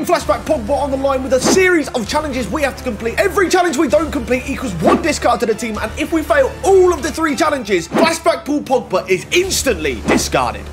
putting Flashback Pogba on the line with a series of challenges we have to complete. Every challenge we don't complete equals one discard to the team, and if we fail all of the three challenges, Flashback Paul Pogba is instantly discarded.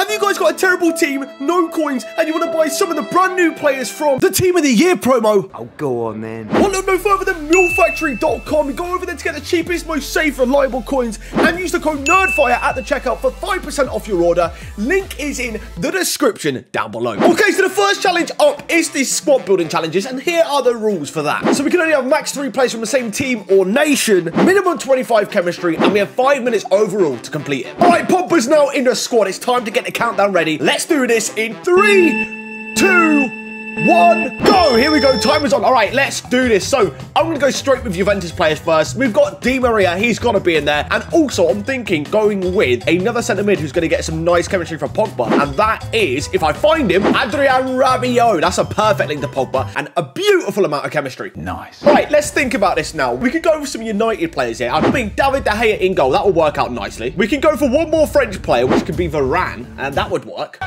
Have you guys got a terrible team, no coins, and you want to buy some of the brand new players from the Team of the Year promo? Oh, go on then. Well, look no further than mulefactory.com. Go over there to get the cheapest, most safe, reliable coins and use the code NERDFIRE at the checkout for 5% off your order. Link is in the description down below. Okay, so the first challenge up is the squad building challenges, and here are the rules for that. So we can only have max three players from the same team or nation, minimum 25 chemistry, and we have five minutes overall to complete it. All right, Pogba's now in the squad. It's time to get countdown ready. Let's do this in three, two, one, go! Here we go, timer's on. All right, let's do this. So, I'm going to go straight with Juventus players first. We've got Di Maria, he's got to be in there. And also, I'm thinking going with another centre mid who's going to get some nice chemistry from Pogba. And that is, if I find him, Adrien Rabiot. That's a perfect link to Pogba and a beautiful amount of chemistry. Nice. Right, let's think about this now. We could go with some United players here. I think David De Gea in goal. That will work out nicely. We can go for one more French player, which could be Varane, and that would work.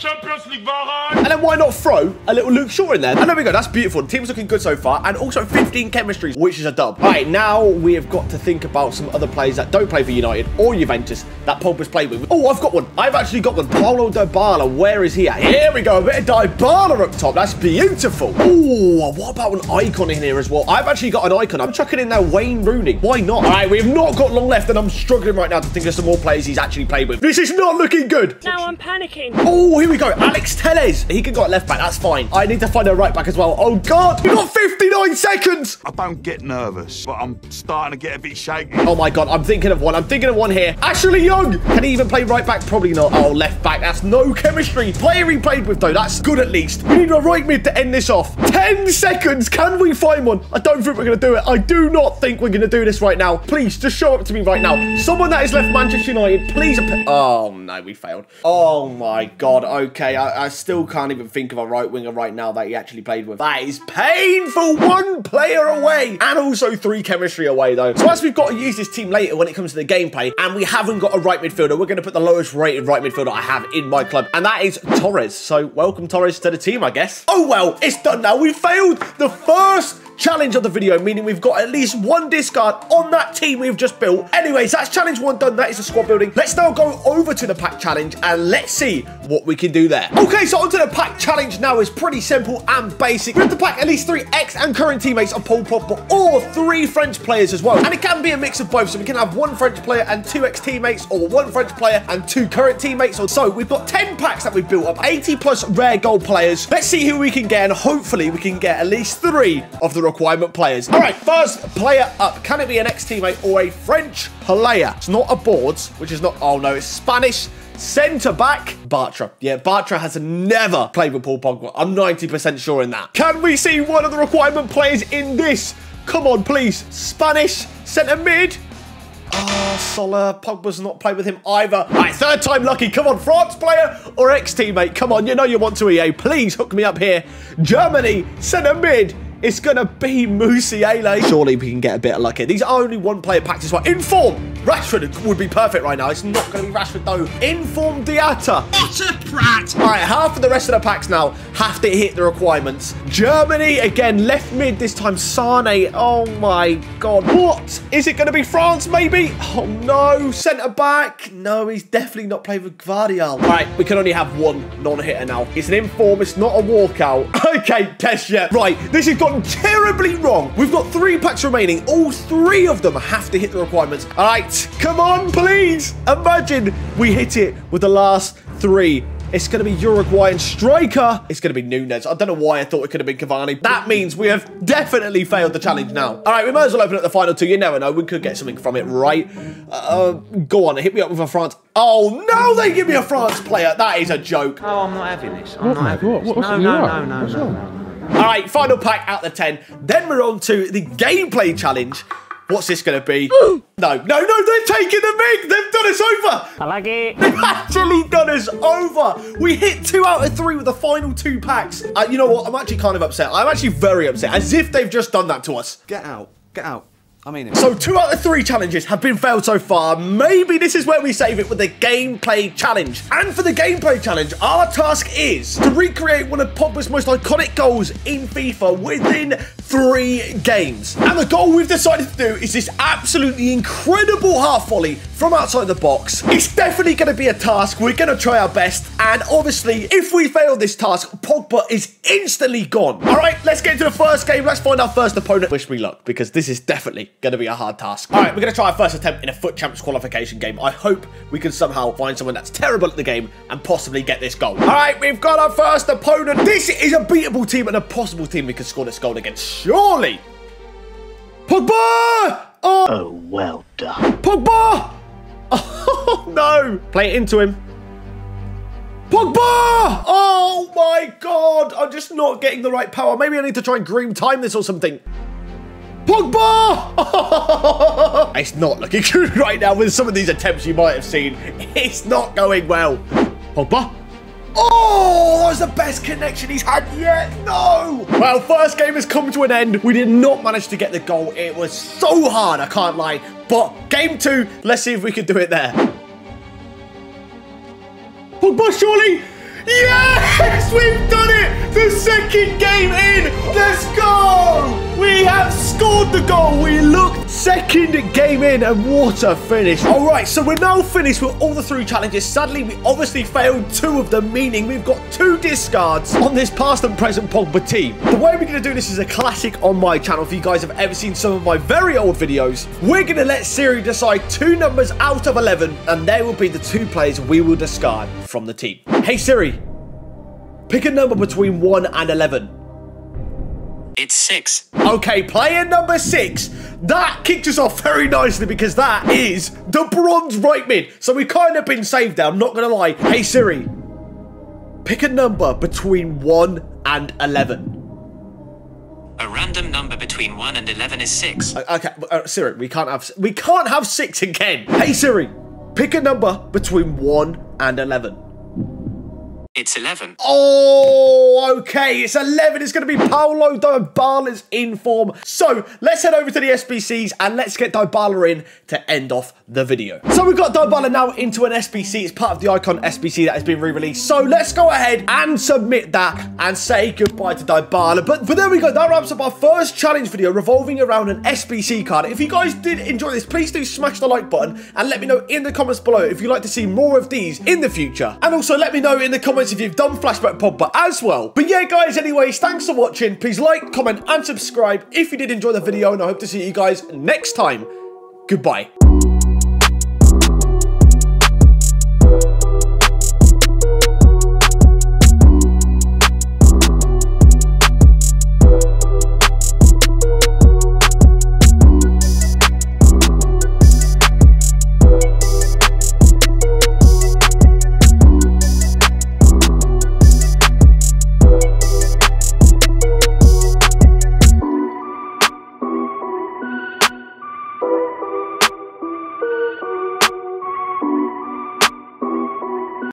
Champions League Varane. And then why not throw a little Luke Shaw in there? And there we go. That's beautiful. The team's looking good so far. And also 15 chemistries, which is a dub. All right, now we have got to think about some other players that don't play for United or Juventus that Pogba's played with. Oh, I've got one. I've actually got one. Paulo Dybala. Where is he at? Here we go. A bit of Dybala up top. That's beautiful. Oh, what about an icon in here as well? I've actually got an icon. I'm chucking in there Wayne Rooney. Why not? All right, we have not got long left, and I'm struggling right now to think of some more players he's actually played with. This is not looking good. Now I'm panicking. Oh, here we go. Alex Telles. He can go at left back. That's fine. I need to find a right back as well. Oh, God. We've got 59 seconds. I don't get nervous, but I'm starting to get a bit shaky. Oh, my God. I'm thinking of one. I'm thinking of one here. Ashley Young. Can he even play right back? Probably not. Oh, left back. That's no chemistry. Player he played with, though. That's good at least. We need a right mid to end this off. 10 seconds. Can we find one? I don't think we're going to do it. I do not think we're going to do this right now. Please, just show up to me right now. Someone that has left Manchester United, please. Oh, no. We failed. Oh, my God. Okay. I, I still can't even think of a right winger right now that he actually played with. That is painful. One player away and also three chemistry away though. So as we've got to use this team later when it comes to the gameplay and we haven't got a right midfielder, we're going to put the lowest rated right midfielder I have in my club and that is Torres. So welcome Torres to the team, I guess. Oh well, it's done now. We failed the first challenge of the video, meaning we've got at least one discard on that team we've just built. Anyways, that's challenge one done. That is the squad building. Let's now go over to the pack challenge and let's see what we can do there. Okay, so onto the pack challenge now is pretty simple and basic. We have to pack at least three ex and current teammates of Paul Pogba or three French players as well. And it can be a mix of both. So we can have one French player and two ex teammates or one French player and two current teammates. So we've got 10 packs that we've built up, 80 plus rare gold players. Let's see who we can get and hopefully we can get at least three of the requirement players. All right, first player up. Can it be an ex-teammate or a French player? It's not a boards, which is not, oh no, it's Spanish. Centre back, Bartra. Yeah, Bartra has never played with Paul Pogba. I'm 90% sure in that. Can we see one of the requirement players in this? Come on, please. Spanish centre mid. Ah, oh, Soler. Pogba's not played with him either. All right, third time lucky. Come on, France player or ex-teammate. Come on, you know you want to, EA. Please hook me up here. Germany, centre mid. It's going to be Musiala. Surely we can get a bit of luck here. These are only one-player packs as well. Inform. Rashford would be perfect right now. It's not going to be Rashford, though. Inform Diatta. What a prat. All right, half of the rest of the packs now have to hit the requirements. Germany, again, left mid this time. Sane. Oh, my God. What? Is it going to be France, maybe? Oh, no. Centre-back. No, he's definitely not playing with Guardian. All right, we can only have one non-hitter now. It's an inform. It's not a walkout. okay, test yet. Right, this has got terribly wrong. We've got three packs remaining. All three of them have to hit the requirements. All right, come on, please. Imagine we hit it with the last three. It's going to be Uruguayan striker. It's going to be Nunez. I don't know why I thought it could have been Cavani. That means we have definitely failed the challenge now. All right, we might as well open up the final two. You never know. We could get something from it, right? Uh, go on, hit me up with a France. Oh, no, they give me a France player. That is a joke. Oh, I'm not having this. I'm What, not mate? having What- this. what's- no, you no, all no, no, no, no. All right, final pack out of 10. Then we're on to the gameplay challenge. What's this going to be? no, no, no, they've taken the big. They've done us over. I like it. They've actually done us over. We hit two out of three with the final two packs. Uh, you know what? I'm actually kind of upset. I'm actually very upset. As if they've just done that to us. Get out. Get out. I mean, So two out of three challenges have been failed so far. Maybe this is where we save it with the gameplay challenge. And for the gameplay challenge, our task is to recreate one of Pogba's most iconic goals in FIFA within three games. And the goal we've decided to do is this absolutely incredible half volley from outside the box. It's definitely going to be a task. We're going to try our best. And obviously, if we fail this task, Pogba is instantly gone. All right, let's get into the first game. Let's find our first opponent. Wish me luck, because this is definitely going to be a hard task. All right, we're going to try our first attempt in a FUT Champs qualification game. I hope we can somehow find someone that's terrible at the game and possibly get this goal. All right, we've got our first opponent. This is a beatable team and a possible team we can score this goal against. Surely. Pogba! Oh, Oh, well done. Pogba! Oh, no. Play it into him. Pogba! Oh, my God. I'm just not getting the right power. Maybe I need to try and green time this or something. Pogba! it's not looking good right now with some of these attempts you might have seen. It's not going well. Pogba? Oh, that was the best connection he's had yet. No. Well, first game has come to an end. We did not manage to get the goal. It was so hard, I can't lie. But game two, let's see if we can do it there. Pogba, surely. Yes, we've done it. The second game in. Let's go. We have scored the goal. We looked second game in and water finish. All right, so we're now finished with all the three challenges. Sadly, we obviously failed two of them, meaning we've got two discards on this past and present Pogba team. The way we're going to do this is a classic on my channel. If you guys have ever seen some of my very old videos, we're going to let Siri decide two numbers out of 11, and they will be the two players we will discard from the team. Hey Siri, pick a number between 1 and 11. It's six. Okay, player number six. That kicked us off very nicely because that is the bronze right mid. So we kind of been saved there, I'm not going to lie. Hey Siri, pick a number between 1 and 11. A random number between 1 and 11 is 6. Uh, Okay, uh, Siri, we can't have we can't have 6 again. Hey Siri, pick a number between 1 and 11. It's 11. Oh, okay. It's 11. It's going to be Paulo Dybala's in form. So let's head over to the SBCs and let's get Dybala in to end off the video. So we've got Dybala now into an SBC. It's part of the Icon SBC that has been re-released. So let's go ahead and submit that and say goodbye to Dybala. But, but there we go. That wraps up our first challenge video revolving around an SBC card. If you guys did enjoy this, please do smash the like button and let me know in the comments below if you'd like to see more of these in the future. And also let me know in the comments if you've done Flashback Pogba as well. But yeah, guys, anyways, thanks for watching. Please like, comment, and subscribe if you did enjoy the video, and I hope to see you guys next time. Goodbye.